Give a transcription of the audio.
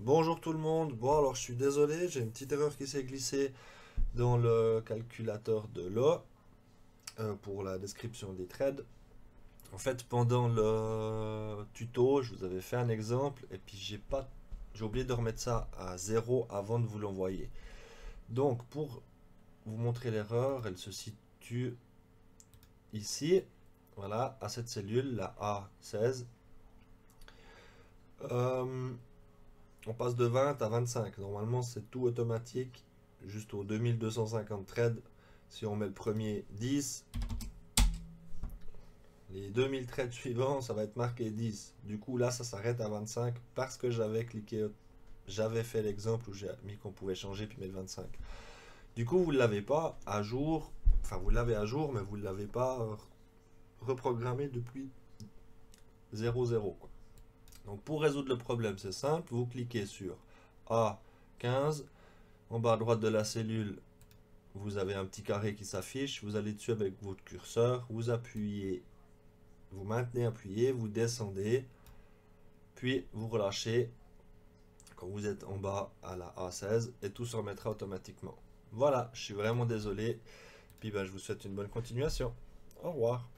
Bonjour tout le monde. Bon alors je suis désolé, j'ai une petite erreur qui s'est glissée dans le calculateur de l'O euh, pour la description des trades. En fait, pendant le tuto, je vous avais fait un exemple et puis j'ai pas j'ai oublié de remettre ça à zéro avant de vous l'envoyer. Donc pour vous montrer l'erreur, elle se situe ici, voilà, à cette cellule, la A16. Euh, on passe de 20 à 25. Normalement, c'est tout automatique, juste aux 2250 trades. Si on met le premier 10, les 2000 trades suivants, ça va être marqué 10. Du coup, là, ça s'arrête à 25 parce que j'avais cliqué, j'avais fait l'exemple où j'ai mis qu'on pouvait changer puis mettre 25. Du coup, vous ne l'avez pas à jour, enfin, vous l'avez à jour, mais vous ne l'avez pas reprogrammé depuis 00. Donc, pour résoudre le problème, c'est simple, vous cliquez sur A15, en bas à droite de la cellule, vous avez un petit carré qui s'affiche, vous allez dessus avec votre curseur, vous appuyez vous maintenez appuyé, vous descendez, puis vous relâchez quand vous êtes en bas à la A16 et tout se remettra automatiquement. Voilà, je suis vraiment désolé. Puis ben, je vous souhaite une bonne continuation. Au revoir.